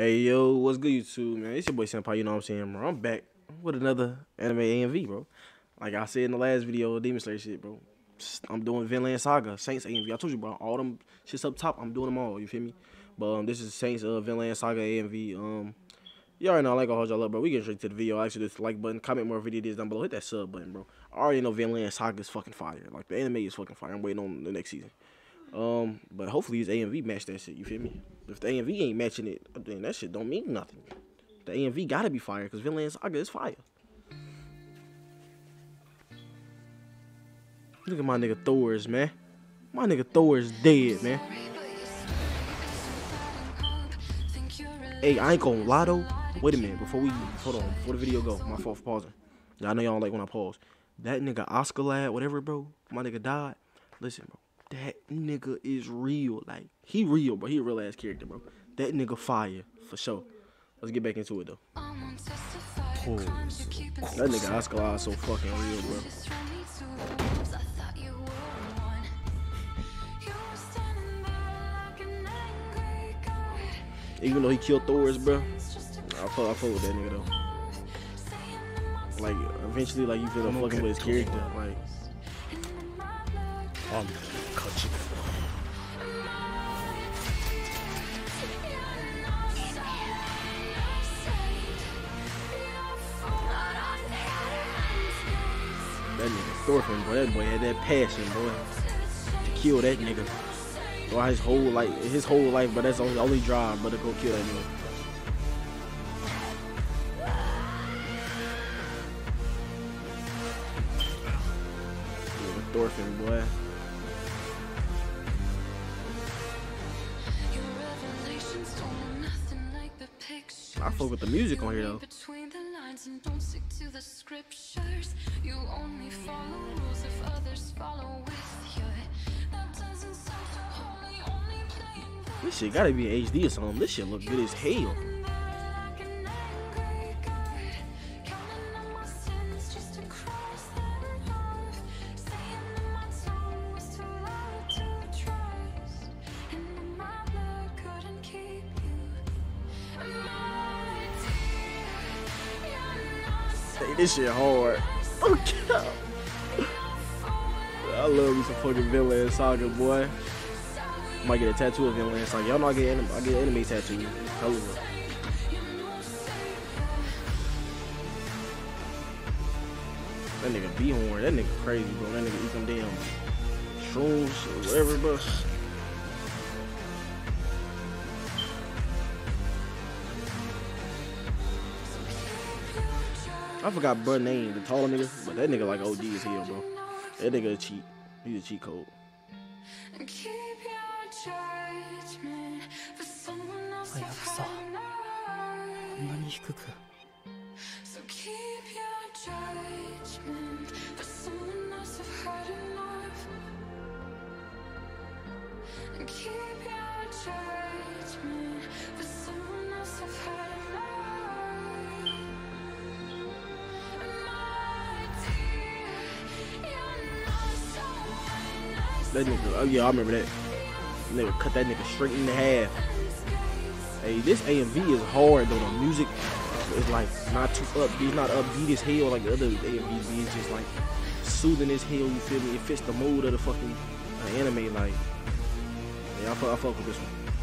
Hey yo, what's good YouTube, man? It's your boy Senpai, you know what I'm saying, bro. I'm back with another anime AMV, bro. Like I said in the last video, Demon Slayer shit, bro. I'm doing Vinland Saga, Saints AMV. I told you, bro, all them shits up top, I'm doing them all, you feel me? But um, this is Saints uh, Vinland Saga AMV. Um, you already know I like to hold y'all up, bro. We get straight to the video. Actually, this like button, comment more videos down below. Hit that sub button, bro. I already know Vinland Saga is fucking fire. Like the anime is fucking fire. I'm waiting on the next season. Um, but hopefully his AMV match that shit. You feel me? If the AMV ain't matching it, then that shit don't mean nothing. The AMV gotta be fire because Vinland Saga is fire. Look at my nigga Thors, man. My nigga Thors dead, man. Hey, I ain't gonna lie though. Wait a minute, before we hold on, before the video go, my fault for pausing. Y'all know y'all like when I pause. That nigga Askeladd, whatever, bro. My nigga died. Listen, bro that nigga is real. Like he real, bro. He a real ass character, bro. That nigga fire for sure. Let's get back into it though. That nigga Oscar is so fucking real, bro. Even though he killed Thors, bro, I fuck, I fuck with that nigga though. Like eventually, like you feel like fucking with his character, like. That nigga Thorfinn, boy, that boy had that passion, boy, to kill that nigga. Throughout his whole like his whole life, but that's only only drive, but to go kill that nigga. Thorfinn, boy. I fuck with the music on here though. You only follow rules if others follow with you. This shit gotta be HD or something. This shit look good as hell. This shit hard. Okay. I love me some fucking Vinland Saga, boy. Might get a tattoo of Vinland Saga. Y'all know I get anime, I get anime tattoo. Hell of. That nigga Bjorn, that nigga crazy, bro. That nigga eat them damn shrooms or whatever, bro. I forgot bro name, the taller nigga, but that nigga like OG as hell, bro. That nigga a cheat. He's a cheat code. That nigga, oh yeah, I remember that. Nigga cut that nigga straight in the half. Hey, this AMV is hard though. The music is like not too upbeat, not upbeat as hell like the other AMVs. It's just like soothing as hell. You feel me? It fits the mood of the fucking uh, anime. Like, yeah, I fuck, I fuck with this one.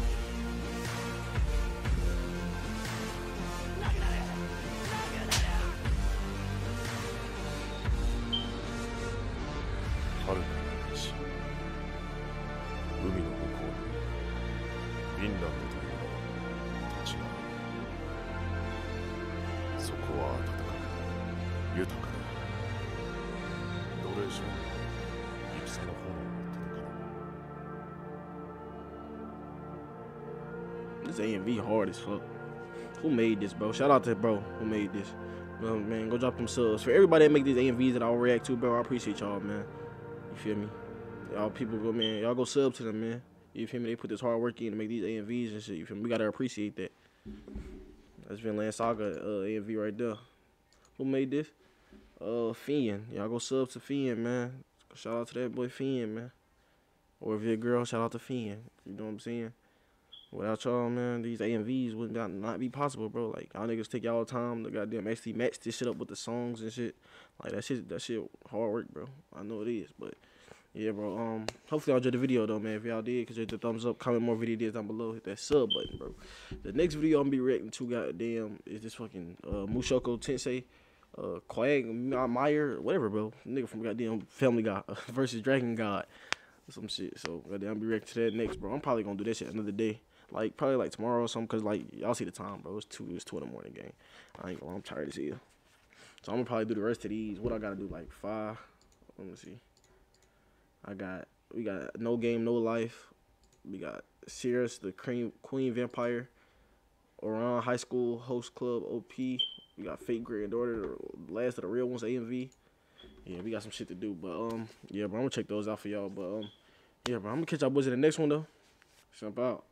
This AMV hard as fuck. Who made this, bro? Shout out to bro who made this. man, go drop them subs. For everybody that make these AMVs that I'll react to, bro, I appreciate y'all, man. You feel me? Y'all people go, man. Y'all go sub to them, man. You feel me? They put this hard work in to make these AMVs and shit. You feel me? We gotta appreciate that. That's Vinland Saga uh, AMV right there. Who made this? Uh, Fiend. Y'all go sub to Fiend, man. Shout out to that boy Fiend, man. Or if you're a girl, shout out to Fiend. You know what I'm saying? Without y'all, man, these AMVs would not, not be possible, bro. Like y'all niggas take y'all time to goddamn actually match this shit up with the songs and shit. Like that shit, that shit hard work, bro. I know it is, but yeah, bro. Um, hopefully y'all enjoyed the video though, man. If y'all did, hit the thumbs up, comment more videos down below, hit that sub button, bro. The next video I'm gonna be reacting to, goddamn, is this fucking uh Mushoku Tensei, uh Quagmire, whatever, bro. Nigga from goddamn Family Guy versus Dragon God, some shit. So goddamn, I'll be reacting to that next, bro. I'm probably gonna do that shit another day. Like probably like tomorrow or something, cause like y'all see the time, bro. It's two, it's two in the morning, gang. I ain't gonna, I'm tired as hell. So I'm gonna probably do the rest of these. What I gotta do, like five. Let me see. I got we got no game, no life. We got Sirius, the cream, Queen Vampire, Ouran High School Host Club OP. We got Fate Grand Order, the last of the real ones, AMV. Yeah, we got some shit to do, but um, yeah, bro, I'm gonna check those out for y'all. But um, yeah, bro, I'm gonna catch y'all boys in the next one though. Jump out.